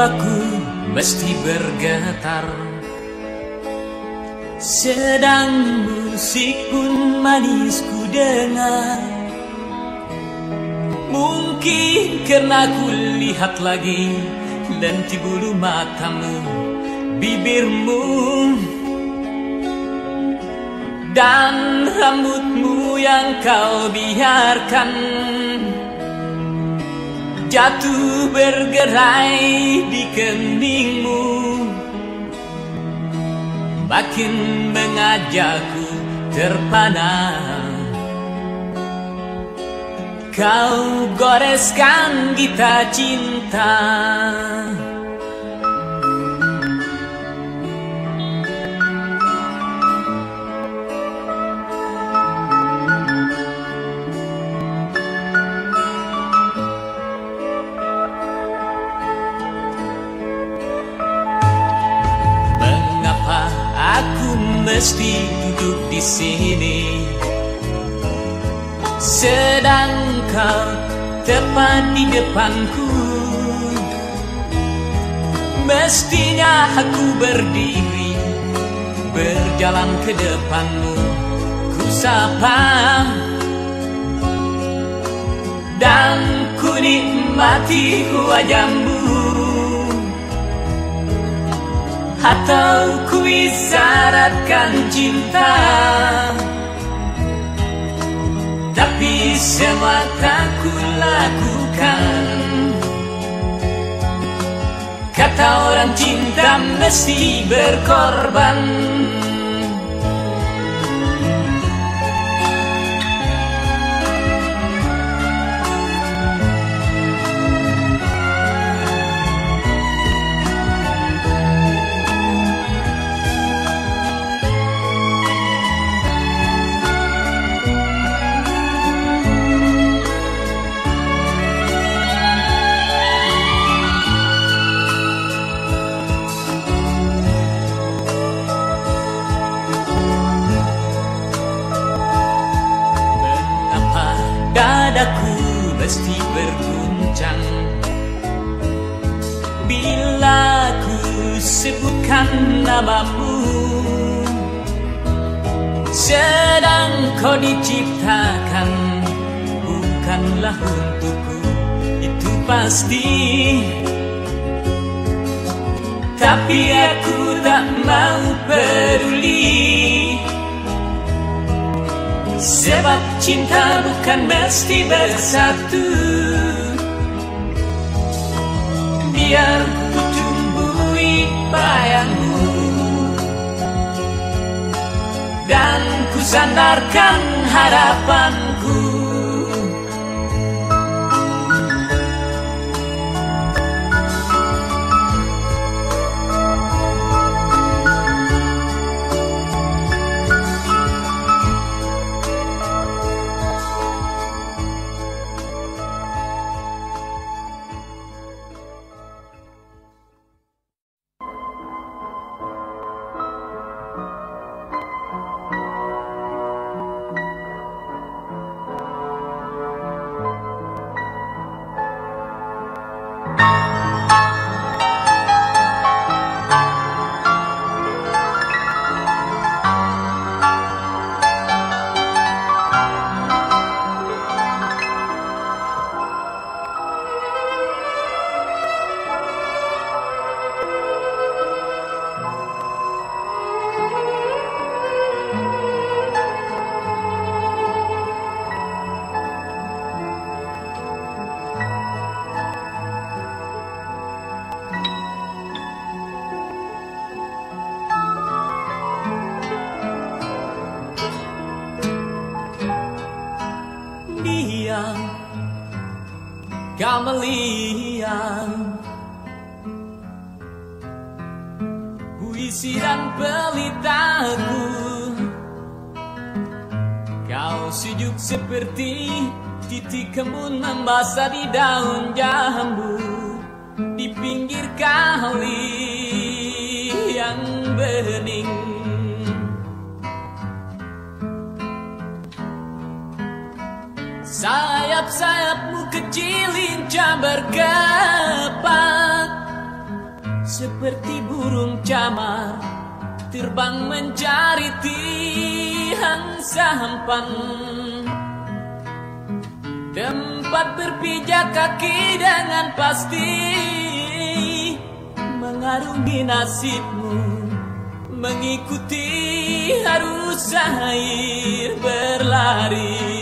Jiwaku mesti bergetar. Sedang musik pun manis ku dengar. Mungkin karena ku lihat lagi Lenti bulu matamu, bibirmu. Dan rambutmu yang kau biarkan Jatuh bergerai di keningmu. Makin mengajakku terpana. Kau goreskan kita cinta mesti duduk di sini. Sedang kau tepat di depanku. Mestinya aku berdiri Berjalan ke depanmu. Ku sapa Dan ku nikmati wajahmu Atau ku isyaratkan cinta. Tapi semua tak ku lakukan. Kata orang cinta mesti berkorban sebutkan namamu. Sedang kau diciptakan Bukanlah untukku Itu pasti. Tapi aku tak mau peduli. Sebab cinta bukan mesti bersatu. Biar bayangmu Dan ku sandarkan Puisi dan pelitaku. Kau sejuk seperti titik kembun membasah di daun jambu. Di pinggir kali yang bening. Sayap-sayapmu kecil lincah berkepak Seperti burung camar Terbang mencari tiang sampan. Tempat berpijak kaki dengan pasti Mengarungi nasibmu Mengikuti arus air berlari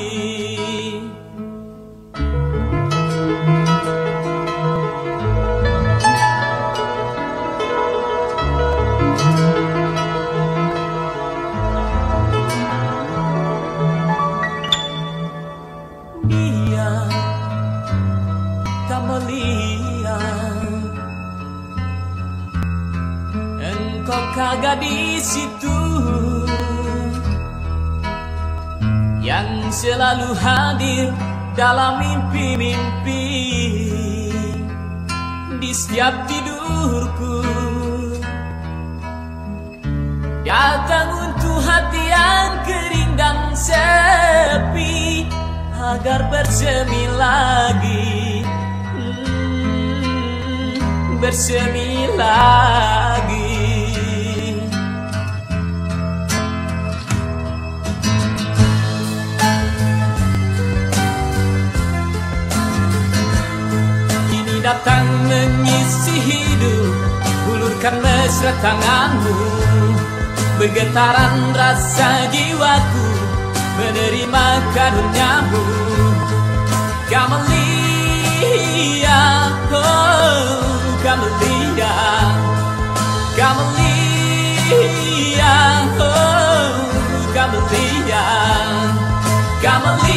kagak di situ. Yang selalu hadir dalam mimpi-mimpi. Di setiap tidurku. Datang untuk hati yang kering dan sepi agar bersemi lagi. Hmm, bersemi lagi mengisi hidup Ulurkan mesra tanganmu. Bergetaran rasa jiwaku Menerima karuniamu. Kamelia Oh Kamelia Kamelia Oh Kamelia Kamelia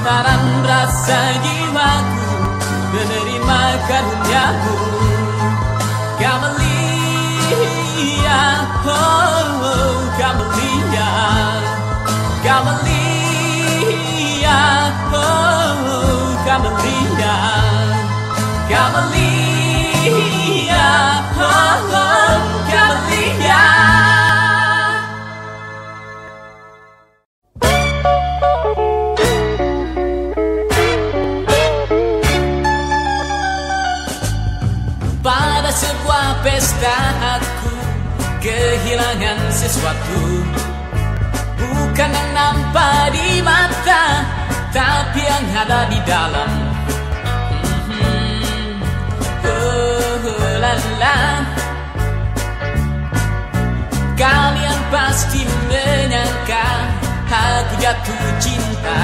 Bergetaran rasa jiwaku Menerima karuniamu Kamelia Oh, oh Kamelia Kamelia Oh, oh Kamelia Kamelia pesta aku kehilangan sesuatu. Bukan yang nampak di mata Tapi yang ada di dalam. Hmm, oh, oh, lala. Kalian pasti menyangka Aku jatuh cinta.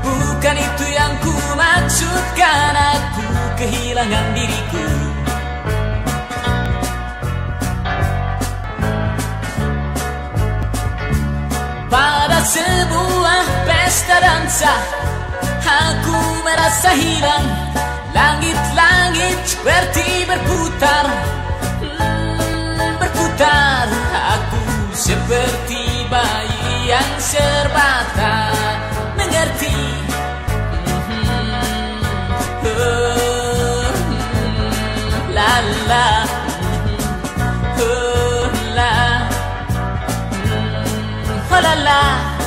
Bukan itu yang ku maksudkan Aku kehilangan diriku Pada sebuah pesta dansa Aku merasa hilang Langit-langit seperti berputar hmm, Berputar Aku seperti bayi yang serba tak mengerti hmm, oh, hmm, La la la la memaksaku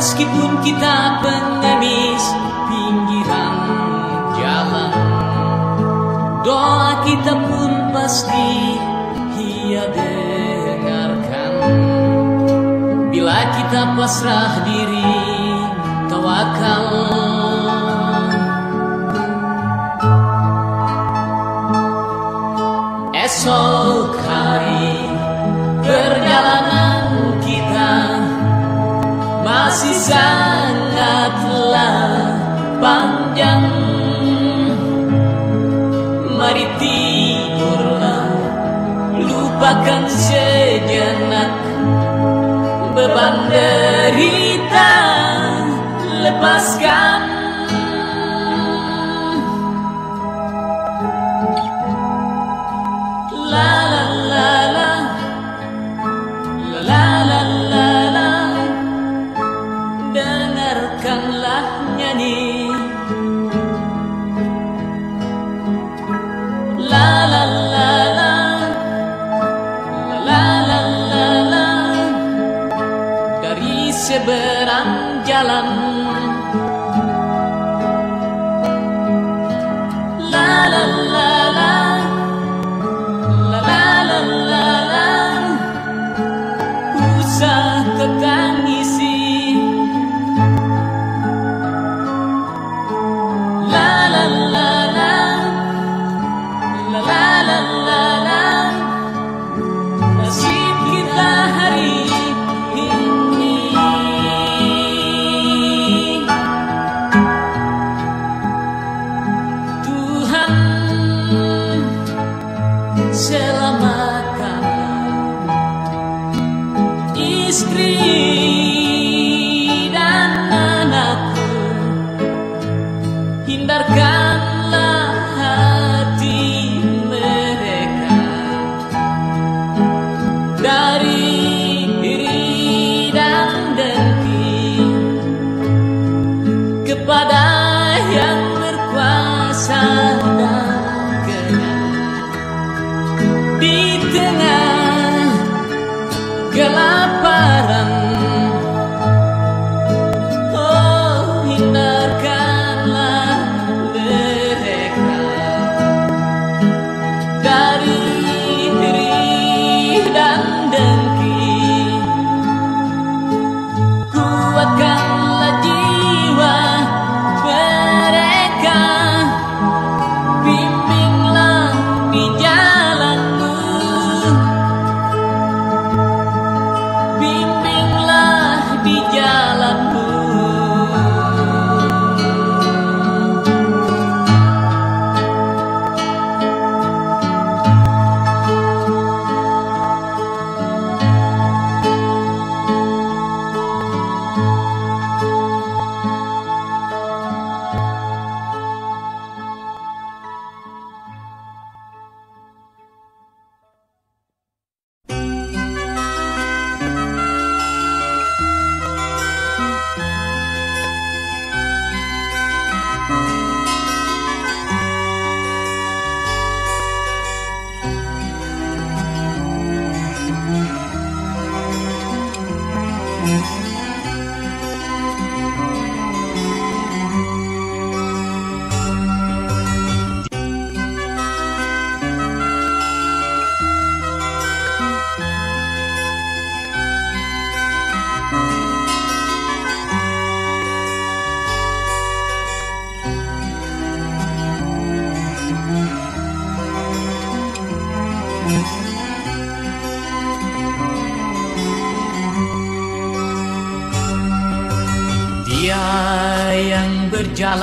Meskipun kita pengemis pinggiran jalan. Doa kita pun pasti ia dengarkan. Bila kita pasrah diri tawakal. Esok masih sangatlah panjang. Mari tidurlah Lupakan sejenak Beban derita. Lepaskan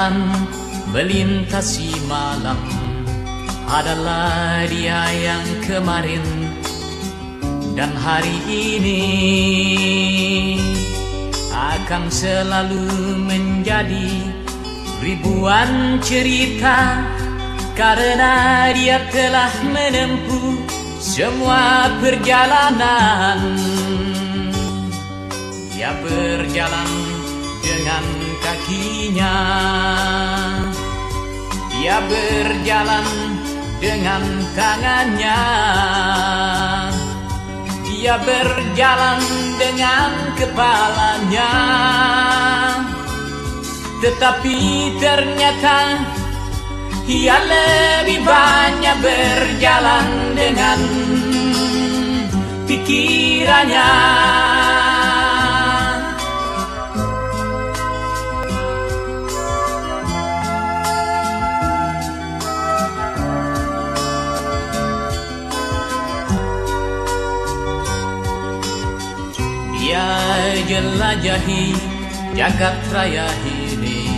berjalan melintasi malam adalah dia yang kemarin dan hari ini akan selalu menjadi ribuan cerita karena dia telah menempuh semua perjalanan. Dia berjalan dengan kakinya Dia berjalan dengan tangannya. Dia berjalan dengan kepalanya. Tetapi ternyata Ia lebih banyak berjalan dengan pikirannya jelajahi jagat raya ini.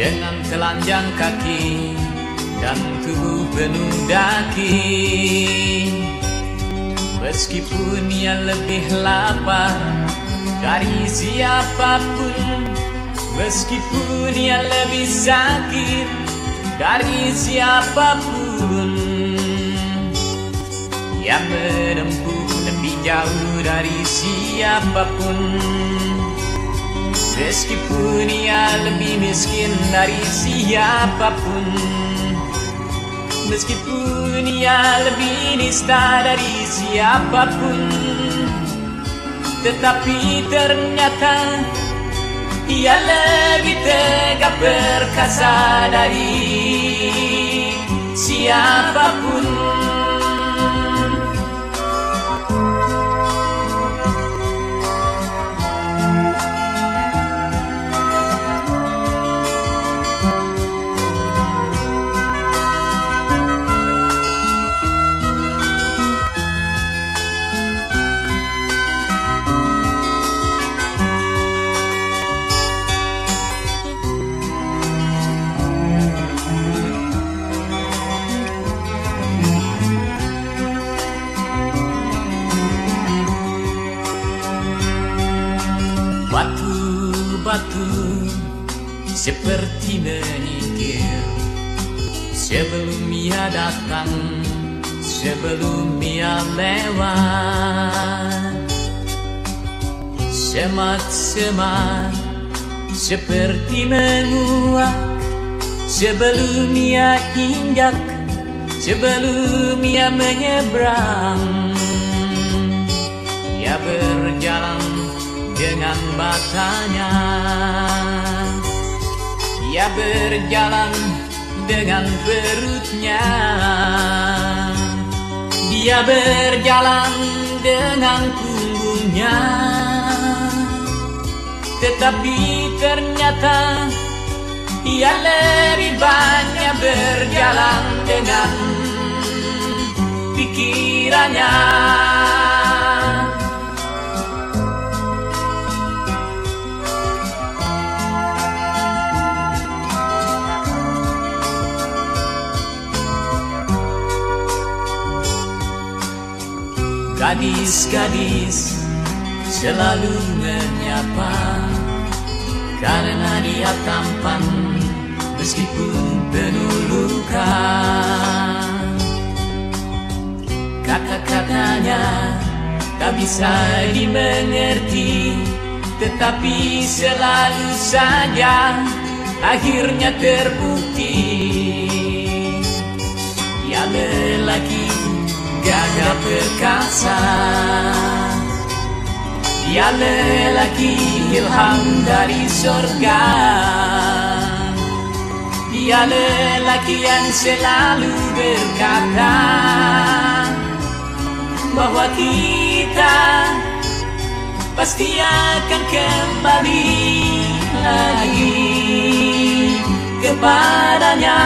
Dengan telanjang kaki dan tubuh penuh daki. Meskipun ia lebih lapar dari siapa pun Meskipun ia lebih sakit dari siapa pun. Ia menempuh lebih jauh dari siapa pun. Meskipun ia lebih miskin dari siapa pun. Meskipun ia lebih nista dari siapa pun. Tetapi ternyata Ia lebih tegak perkasa dari siapa pun Semat-semat seperti menguap Sebelum ia injak, sebelum ia menyeberang. Ia berjalan dengan batanya. Ia berjalan dengan perutnya. Dia berjalan dengan punggungnya Tetapi ternyata Ia lebih banyak berjalan dengan pikirannya. Gadis-gadis selalu menyapa Karena dia tampan meskipun penuh luka Kata-katanya tak bisa dimengerti Tetapi selalu saja akhirnya terbukti. Ya lelaki gagah perkasa Dia lelaki ilham dari sorga. Dia lelaki yang selalu berkata Bahwa kita pasti akan kembali lagi kepadanya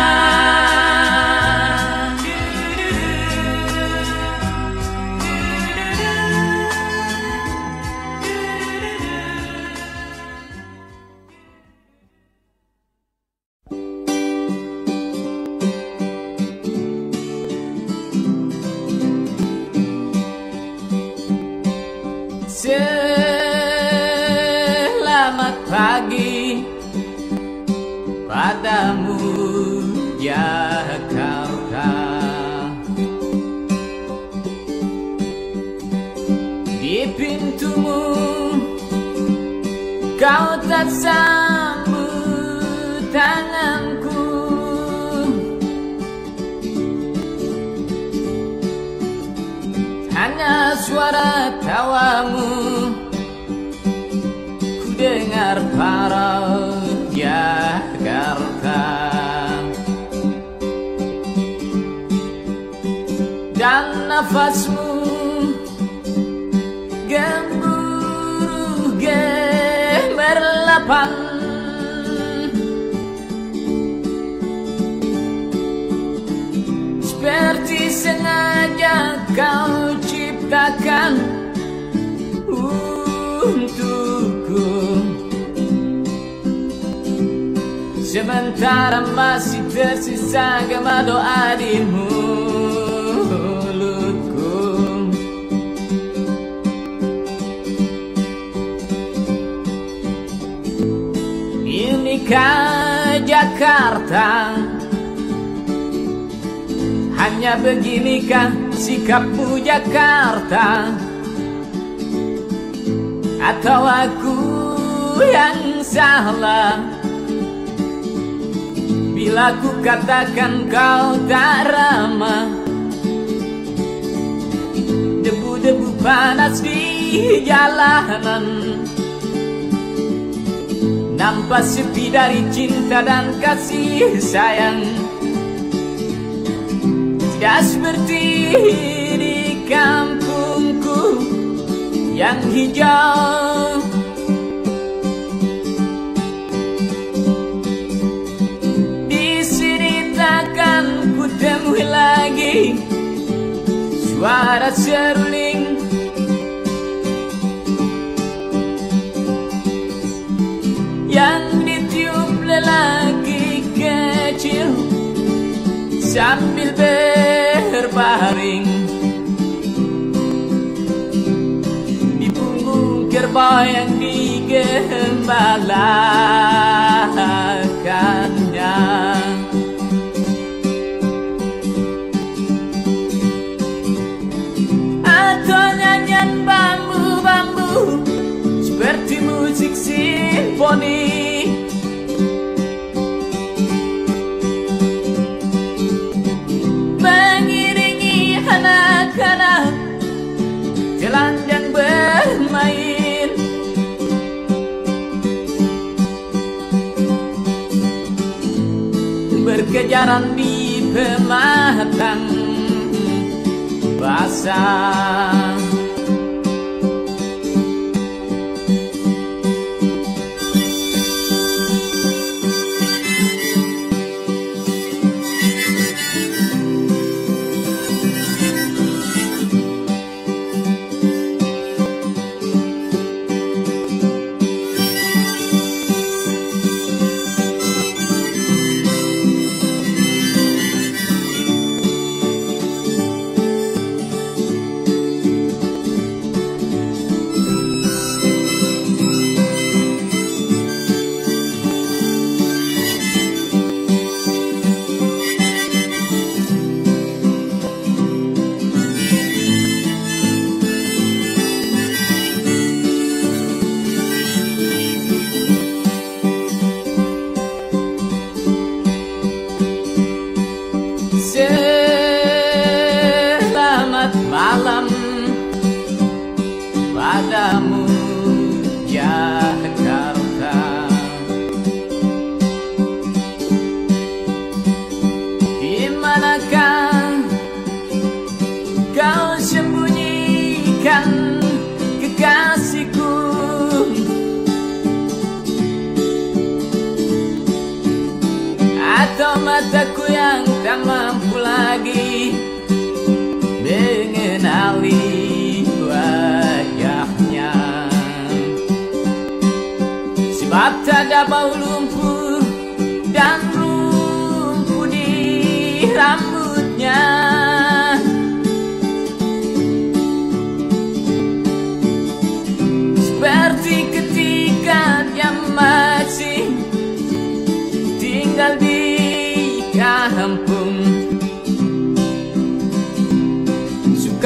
tanganku. Hanya suara tawamu Ku dengar parau Jakarta Dan nafasmu kau ciptakan untukku. Sementara masih tersisa gema doa di mulutku. Inikah Jakarta. Hanya beginikah sikapmu Jakarta. Atau aku yang salah? Bila ku katakan kau tak ramah Debu-debu panas di jalanan. Nampak sepi dari cinta dan kasih sayang Tidak seperti di kampungku yang hijau. Di sini takkan ku temui lagi Suara seruling Sambil berbaring. Di punggung kerbau yang digembalakannya. Atau nyanyian bambu-bambu Seperti musik simfoni Berkejaran di pematang basah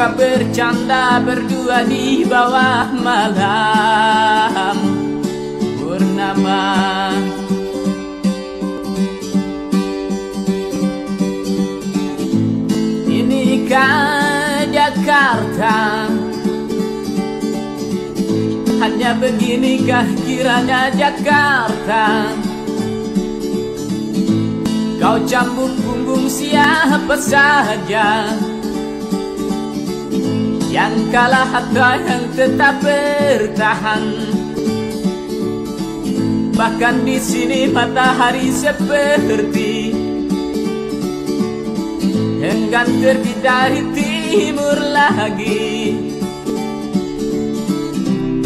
Suka bercanda berdua di bawah malam purnama. Inikah Jakarta? Hanya beginikah kiranya Jakarta? Kau cambuk punggung siapa saja Yang kalah atau yang tetap bertahan. Bahkan di sini matahari seperti Enggan terbit dari timur lagi.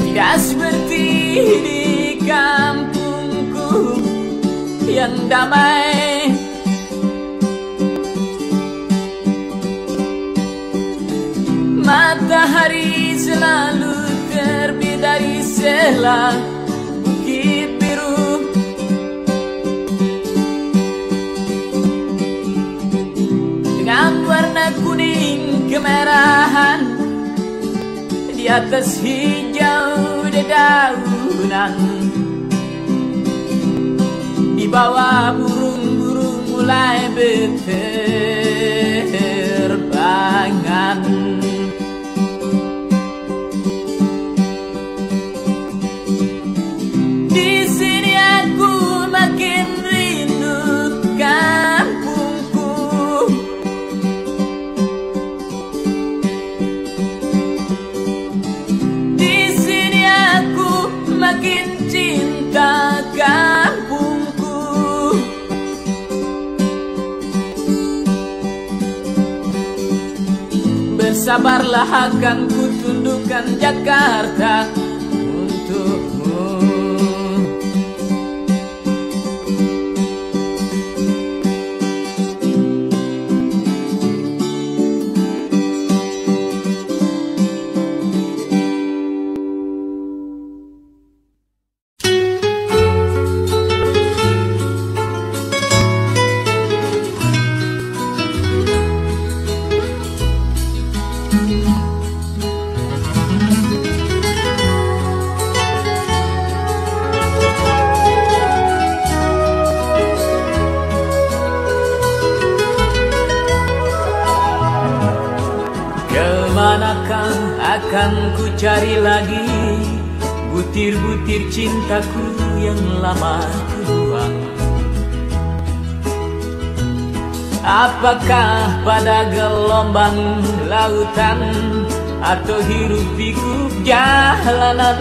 Tidak seperti di kampungku yang damai Matahari selalu terbit dari sela bukit biru. Dengan warna kuning kemerahan Di atas hijau dedaunan. Wibawa burung-burung mulai berterbangan Bersabarlah akan ku tundukkan Jakarta gelombang lautan Atau hirup pikuk jalanan.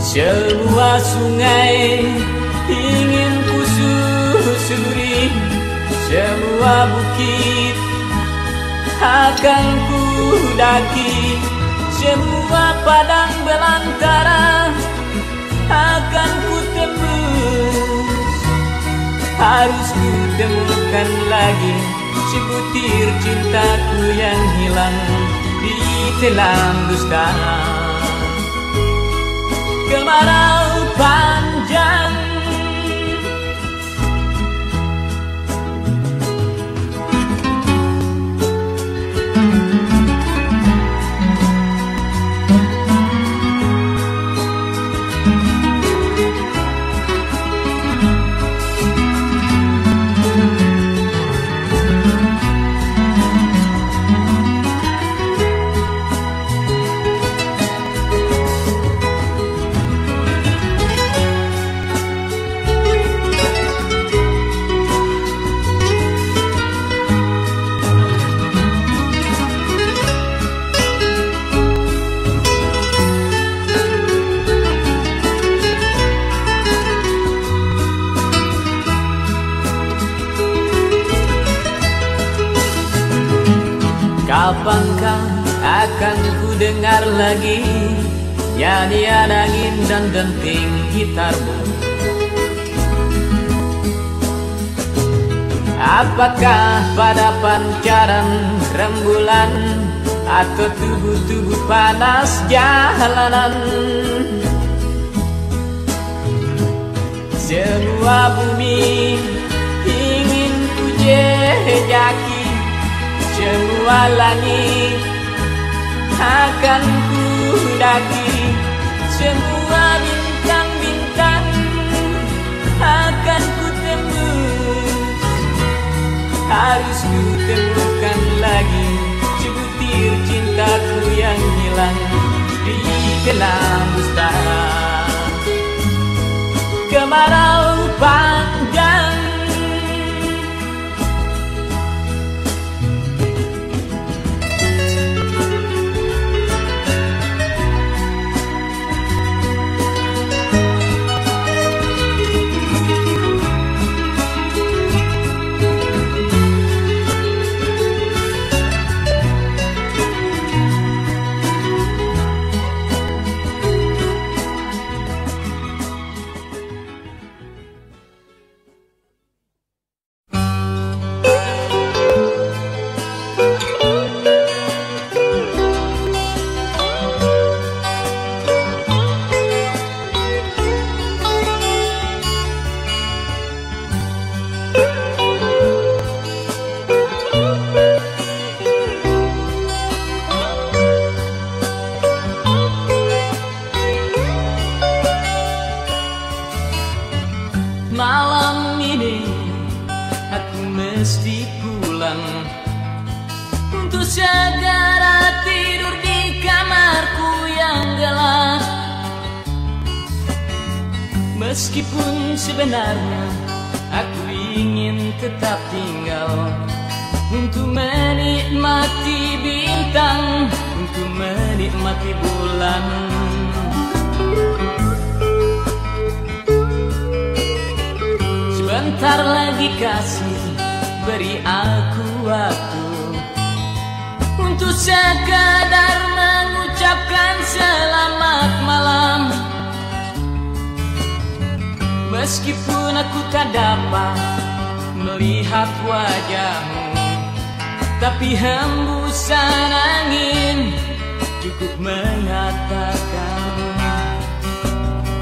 Semua sungai ingin ku susuri Semua bukit akan ku daki Semua padang belantara akan ku Harus ku temukan lagi Sebutir cintaku yang hilang di telan dusta. Kemarau panjang dengar lagi. Nyanyian angin dan denting gitarmu. Apakah pada pancaran rembulan Atau tubuh-tubuh panas jalanan? Semua bumi ingin ku jejaki Semua langit akan ku daki Semua bintang-bintang. Akan ku tembus Harus ku temukan lagi Sebutir cintaku yang hilang Di dalam dusta Kemarau kasih beri aku waktu. Untuk sekadar mengucapkan selamat malam. Meskipun aku tak dapat melihat wajahmu Tapi hembusan angin cukup mengatakan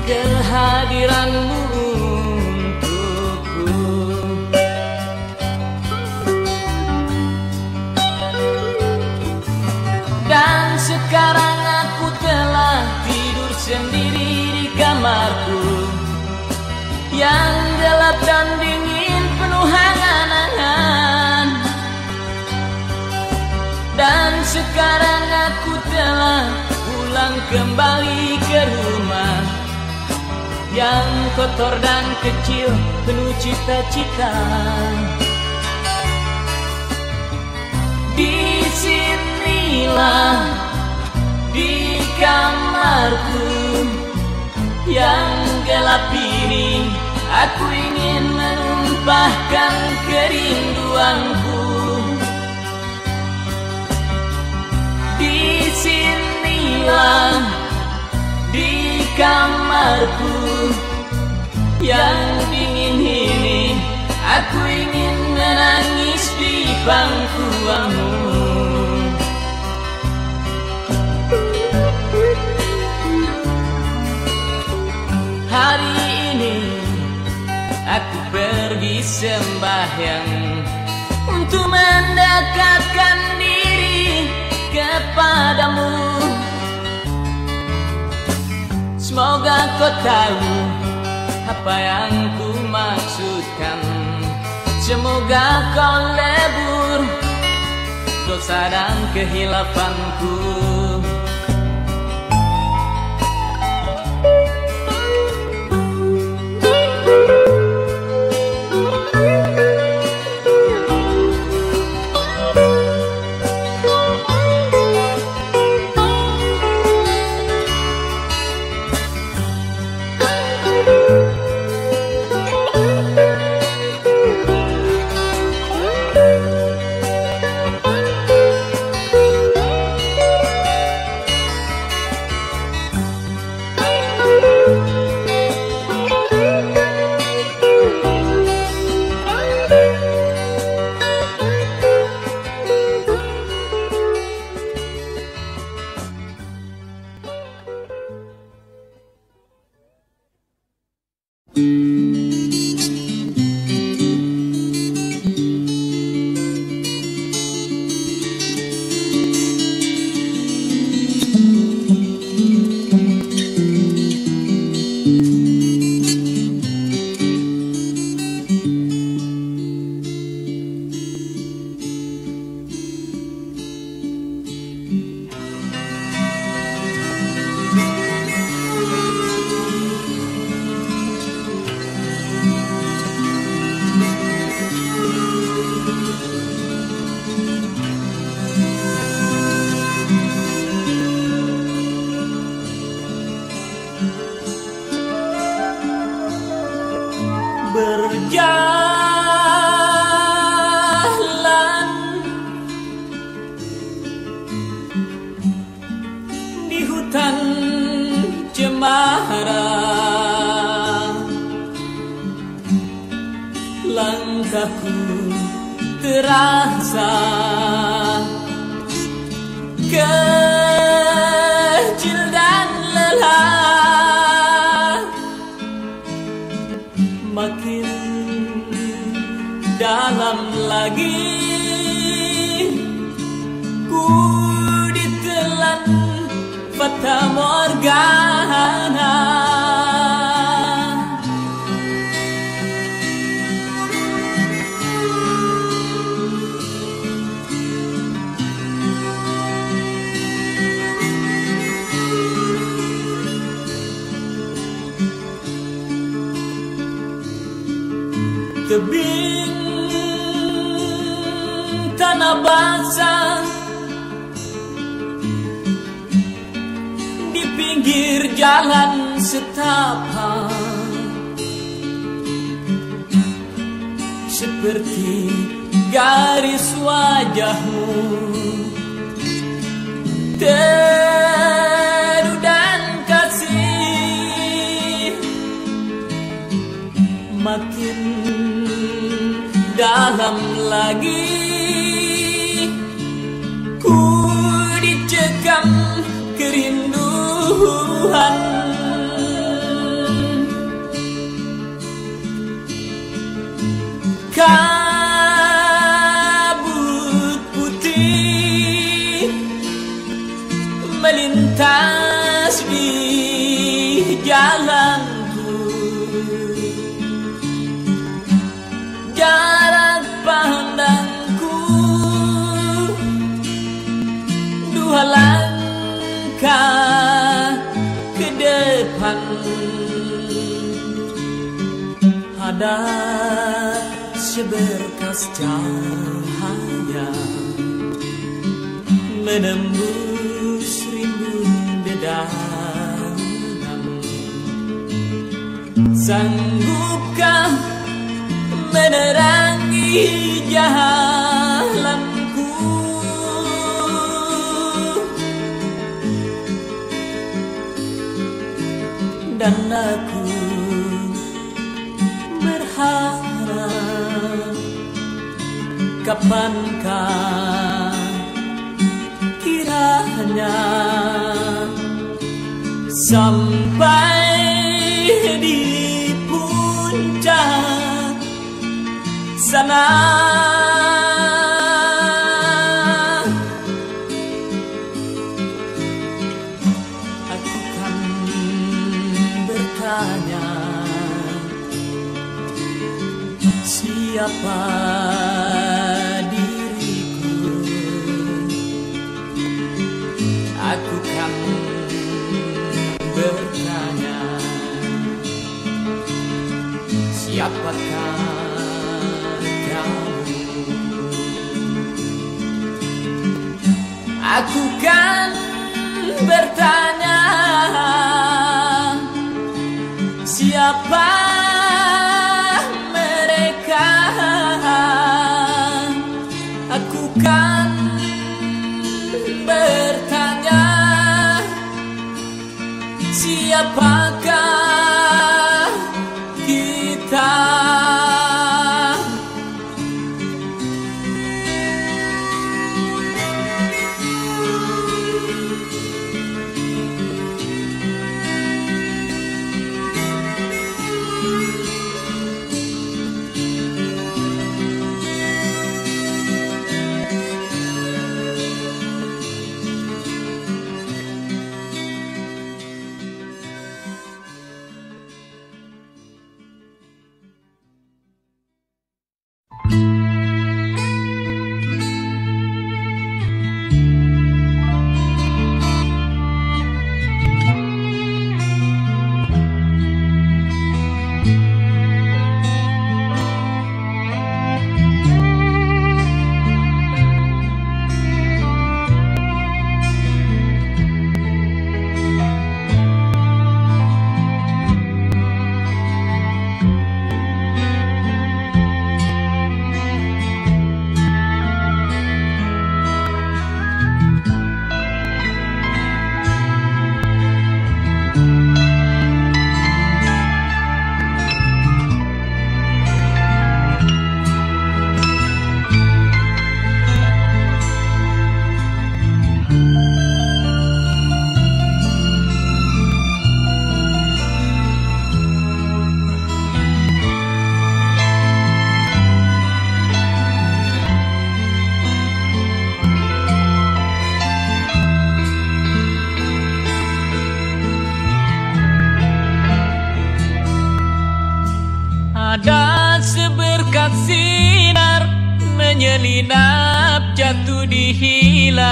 Kehadiranmu gelap dan dingin penuh hangan-hangan Dan sekarang aku telah pulang kembali ke rumah Yang kotor dan kecil penuh cita-cita. Di sinilah di kamarku yang gelap ini Aku ingin menumpahkan kerinduanku. Di sinilah di kamarku yang dingin ini Aku ingin menangis di pangkuanmu Hari pergi sembahyang Untuk mendekatkan diri kepadamu. Semoga kau tahu apa yang ku maksudkan Semoga kau lebur dosa dan kehilafanku. berjalan kecil dan lelah. Makin dalam lagi ku ditelan fata morgana basah Di pinggir jalan setapak Seperti garis wajahmu. Teduh dan kasih Makin dalam lagi kerinduan Kabut putih melintas di jalanku Ada seberkas cahaya Menembus rimbun dedaunan Sanggupkah menerangi jalanku Dan aku Kapankah kiranya Sampai di puncak sana. Aku kan bertanya Siapa Aku kan bertanya Siapa mereka? Aku kan bertanya Siapakah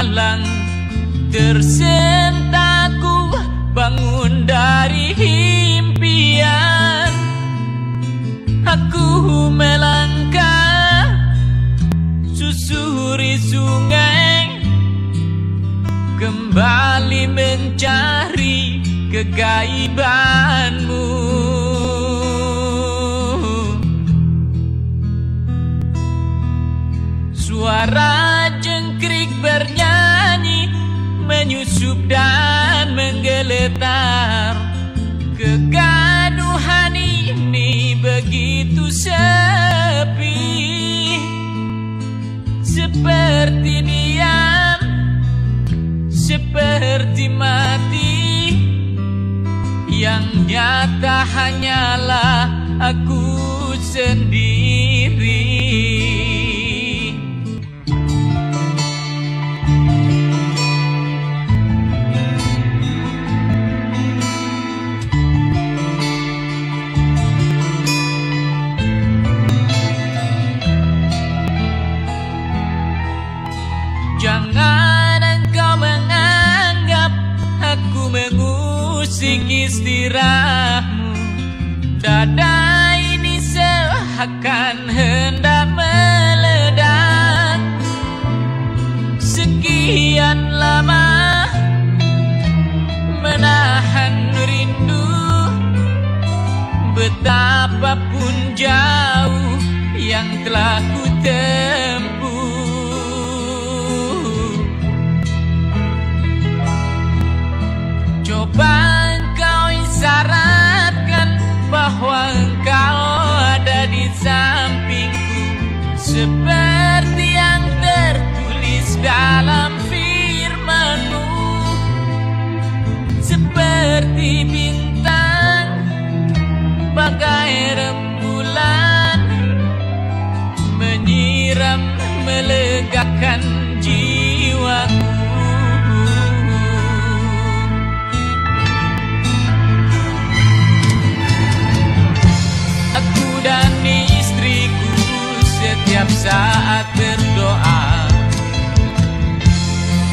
dalang tersentakku bangun dari impian. Aku melangkah susuri sungai. Kembali mencari kegaiban. tak hanyalah aku sendiri.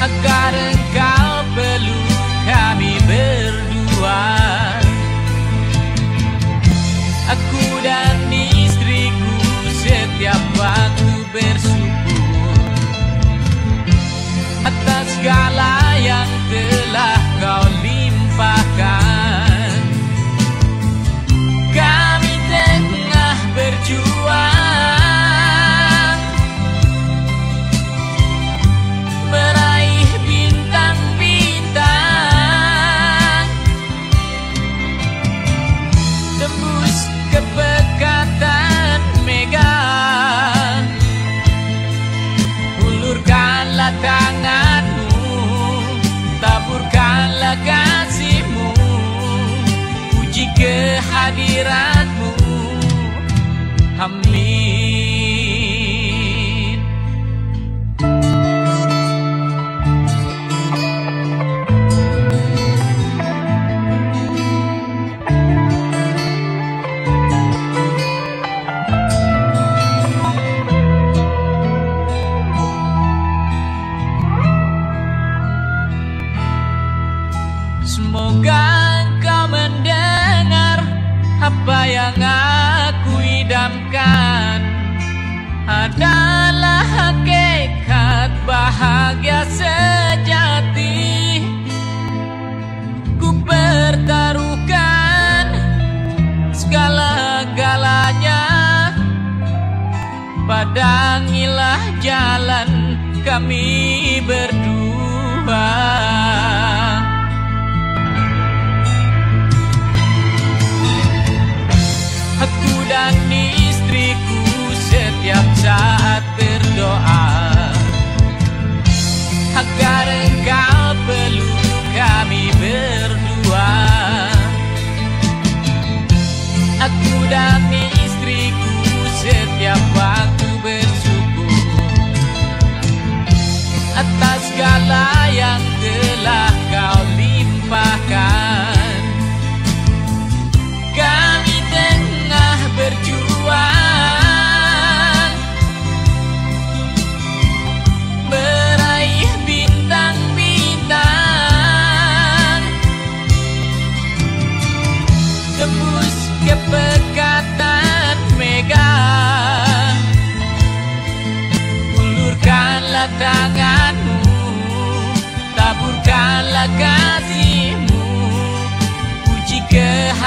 I got padangilah jalan kami berdua. Aku dan istriku setiap saat berdoa Agar engkau perlu kami berdua. Aku dan istriku alive.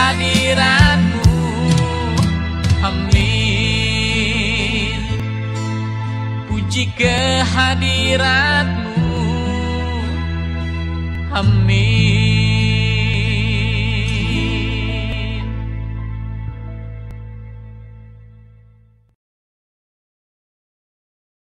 Kehadiranmu. Amin. Puji kehadiranmu. Amin